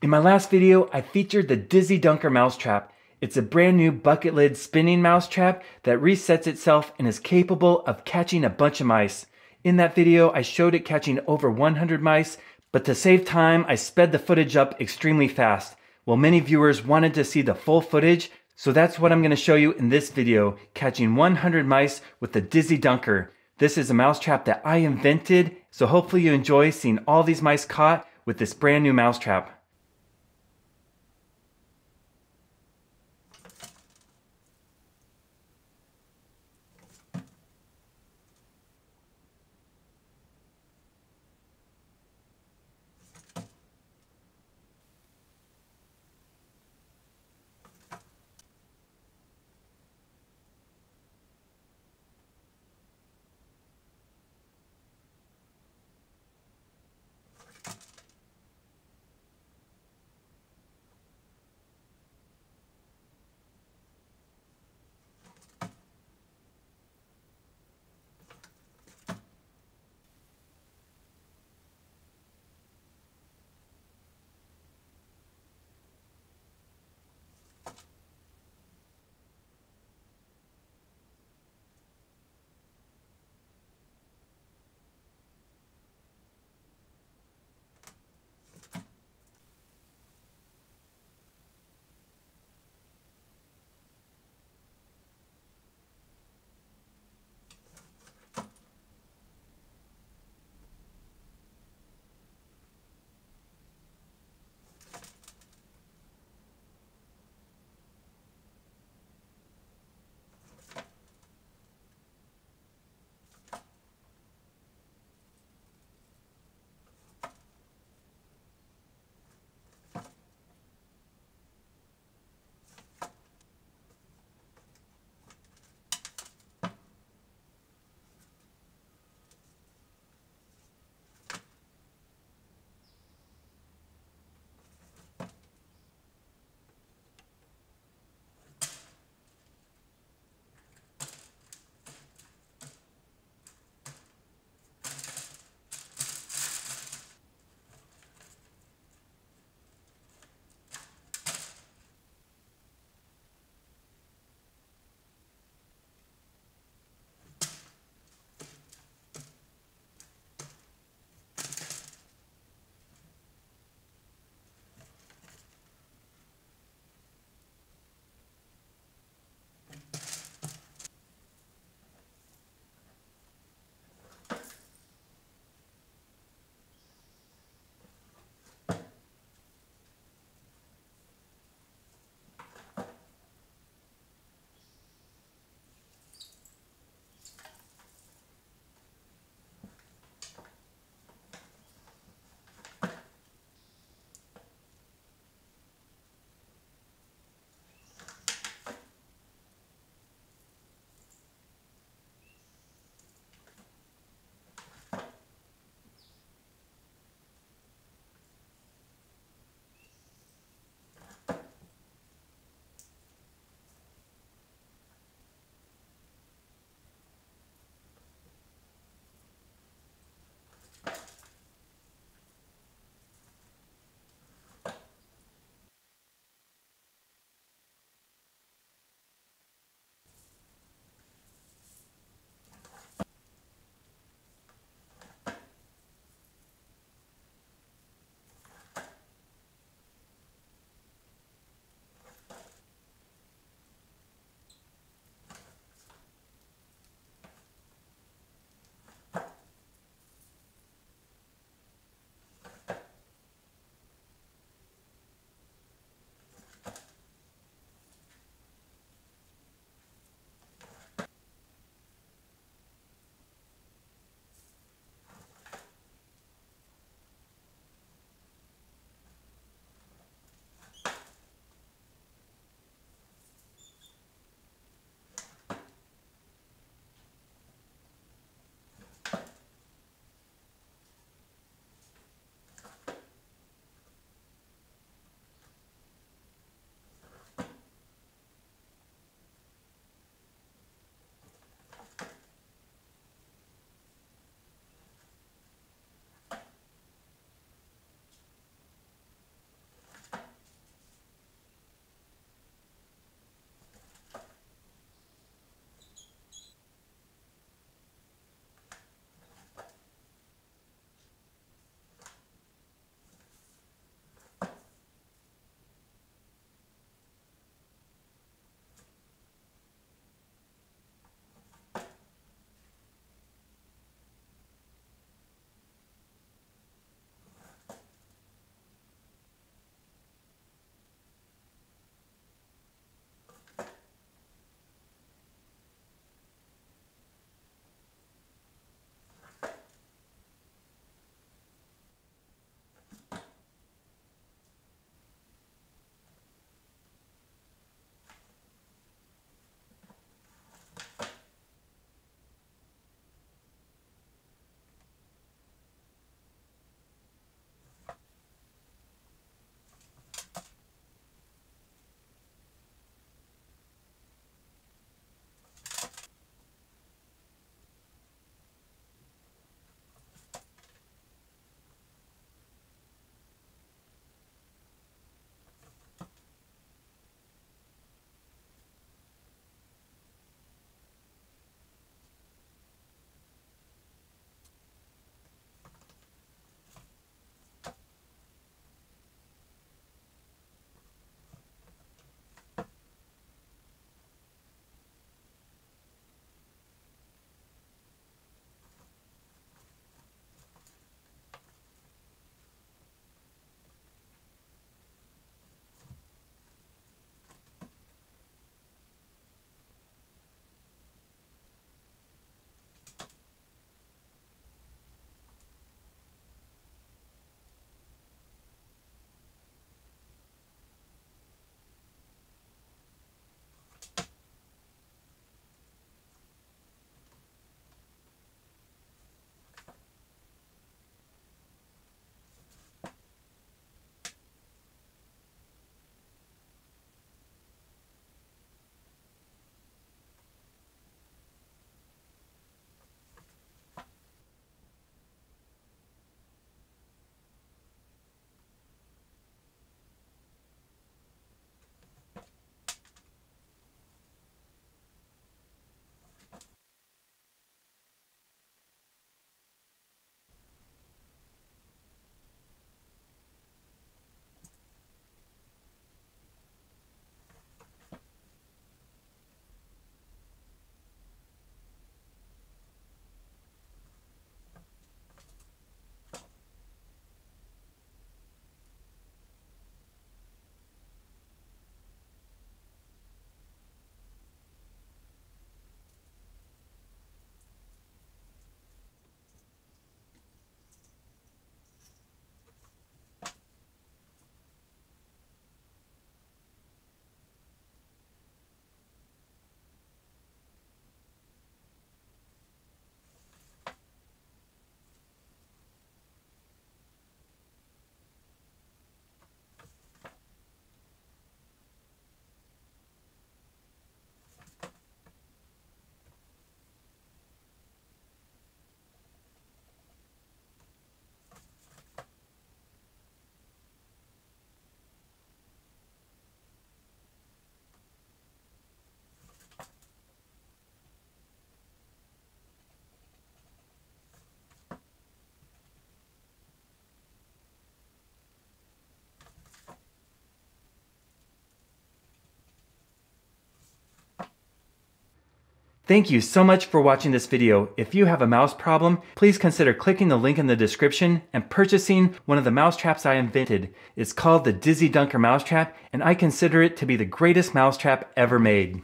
In my last video, I featured the Dizzy Dunker mousetrap. It's a brand new bucket lid spinning mousetrap that resets itself and is capable of catching a bunch of mice. In that video, I showed it catching over 100 mice, but to save time, I sped the footage up extremely fast. Well, many viewers wanted to see the full footage, so that's what I'm going to show you in this video, catching 100 mice with the Dizzy Dunker. This is a mousetrap that I invented, so hopefully you enjoy seeing all these mice caught with this brand new mousetrap. Thank you so much for watching this video. If you have a mouse problem, please consider clicking the link in the description and purchasing one of the mouse traps I invented. It's called the Dizzy Dunker Mousetrap, and I consider it to be the greatest mousetrap ever made.